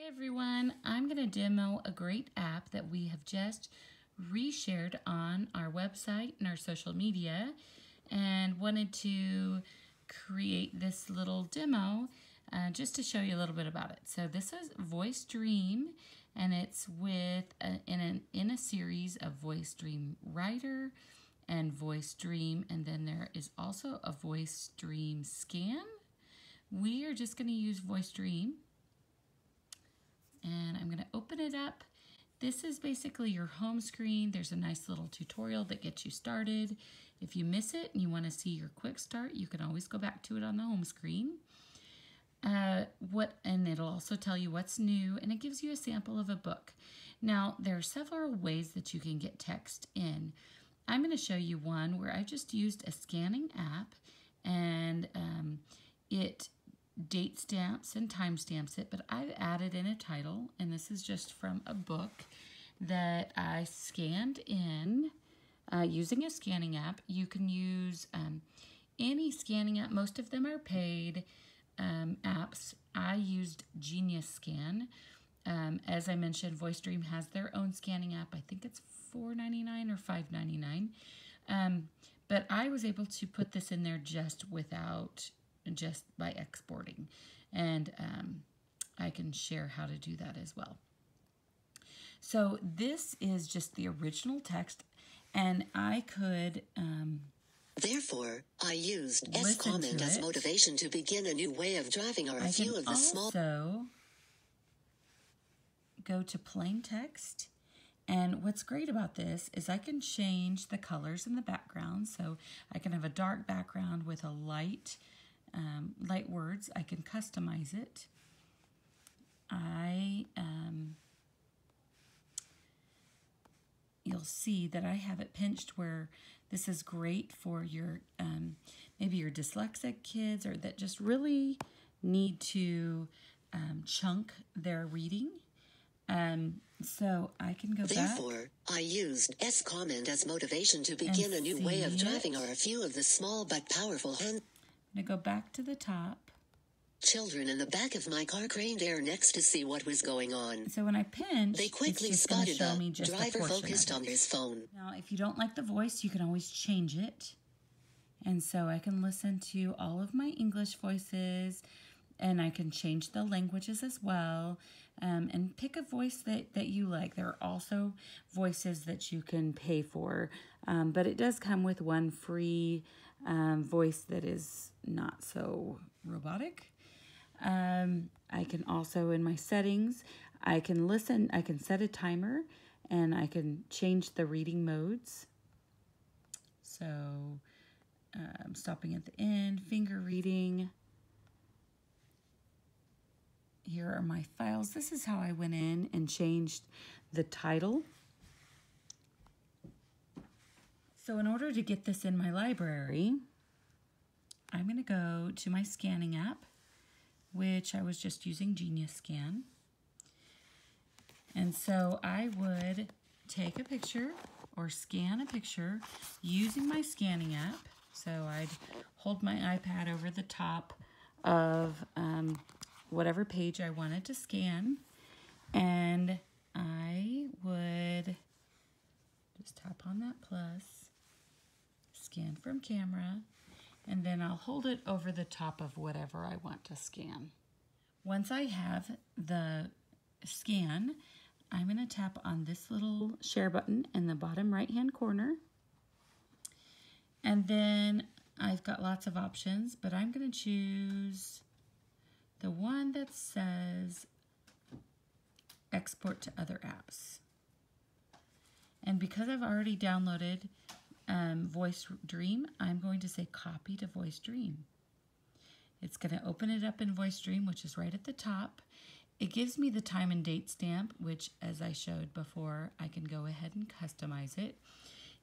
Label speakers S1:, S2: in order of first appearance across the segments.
S1: Hey everyone, I'm going to demo a great app that we have just reshared on our website and our social media and wanted to create this little demo uh, just to show you a little bit about it. So this is Voice Dream and it's with a, in, a, in a series of Voice Dream Writer and Voice Dream and then there is also a Voice Dream Scan. We are just going to use Voice Dream and I'm going to open it up. This is basically your home screen. There's a nice little tutorial that gets you started. If you miss it and you want to see your quick start, you can always go back to it on the home screen. Uh, what and it'll also tell you what's new and it gives you a sample of a book. Now there are several ways that you can get text in. I'm going to show you one where I just used a scanning app and um, it date stamps and time stamps it, but I've added in a title, and this is just from a book that I scanned in uh, using a scanning app. You can use um, any scanning app. Most of them are paid um, apps. I used Genius Scan. Um, as I mentioned, VoiceDream has their own scanning app. I think it's $4.99 or $5.99. Um, but I was able to put this in there just without just by exporting. And um, I can share how to do that as well. So this is just the original text, and I could... Um,
S2: Therefore, I used S comment as motivation to begin a new way of driving or a I few of the small...
S1: So go to plain text. And what's great about this is I can change the colors in the background. So I can have a dark background with a light um, light words. I can customize it. I, um, you'll see that I have it pinched where this is great for your, um, maybe your dyslexic kids or that just really need to um, chunk their reading. Um, so I can go
S2: Therefore, back. I used S comment as motivation to begin a new way of driving or a few of the small but powerful hand.
S1: I'm going to go back to the top.
S2: Children in the back of my car craned their necks to see what was going on.
S1: So when I pinch,
S2: they quickly spotted the driver focused on his phone.
S1: Now, if you don't like the voice, you can always change it. And so I can listen to all of my English voices and I can change the languages as well um, and pick a voice that, that you like. There are also voices that you can pay for, um, but it does come with one free um, voice that is not so robotic. Um, I can also, in my settings, I can listen, I can set a timer and I can change the reading modes. So, um, stopping at the end, finger reading. Here are my files. This is how I went in and changed the title. So in order to get this in my library, I'm going to go to my scanning app, which I was just using Genius Scan. And so I would take a picture or scan a picture using my scanning app. So I'd hold my iPad over the top of um, whatever page I wanted to scan and I would just tap on that plus scan from camera, and then I'll hold it over the top of whatever I want to scan. Once I have the scan, I'm going to tap on this little share button in the bottom right hand corner. And then I've got lots of options, but I'm going to choose the one that says export to other apps. And because I've already downloaded um, Voice Dream, I'm going to say copy to Voice Dream. It's going to open it up in Voice Dream, which is right at the top. It gives me the time and date stamp, which, as I showed before, I can go ahead and customize it.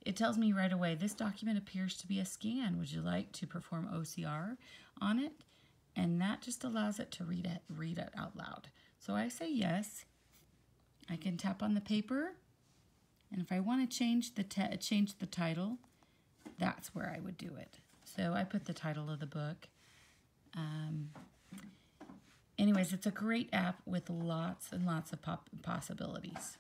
S1: It tells me right away, this document appears to be a scan. Would you like to perform OCR on it? And that just allows it to read it, read it out loud. So I say yes. I can tap on the paper and if I want to change the change the title, that's where I would do it. So I put the title of the book. Um, anyways, it's a great app with lots and lots of pop- possibilities.